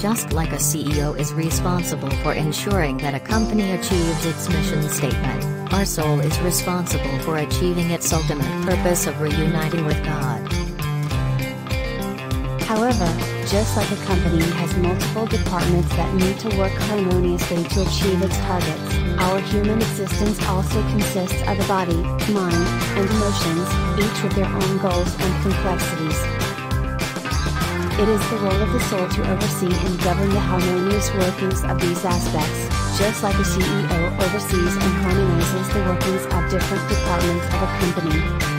Just like a CEO is responsible for ensuring that a company achieves its mission statement, our soul is responsible for achieving its ultimate purpose of reuniting with God. However, just like a company has multiple departments that need to work harmoniously to achieve its targets, our human existence also consists of a body, mind, and emotions, each with their own goals and complexities. It is the role of the soul to oversee and govern the harmonious workings of these aspects, just like a CEO oversees and harmonizes the workings of different departments of a company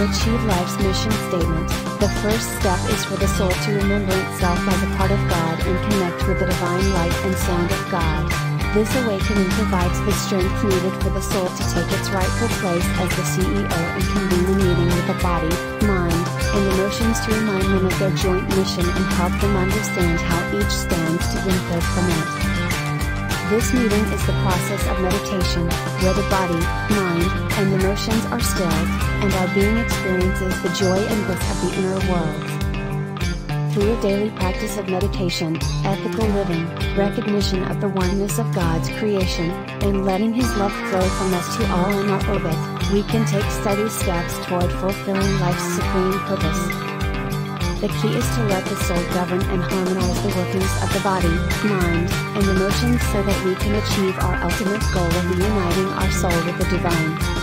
to achieve life's mission statement, the first step is for the soul to remember itself as a part of God and connect with the divine light and sound of God. This awakening provides the strength needed for the soul to take its rightful place as the CEO and convene the meeting with the body, mind, and emotions to remind them of their joint mission and help them understand how each stands to benefit from it. This meeting is the process of meditation, where the body, mind, and emotions are stilled, and our being experiences the joy and bliss of the inner world. Through a daily practice of meditation, ethical living, recognition of the oneness of God's creation, and letting His love flow from us to all in our orbit, we can take steady steps toward fulfilling life's supreme purpose. The key is to let the soul govern and harmonize the workings of the body, mind, and emotions so that we can achieve our ultimate goal of reuniting our soul with the divine.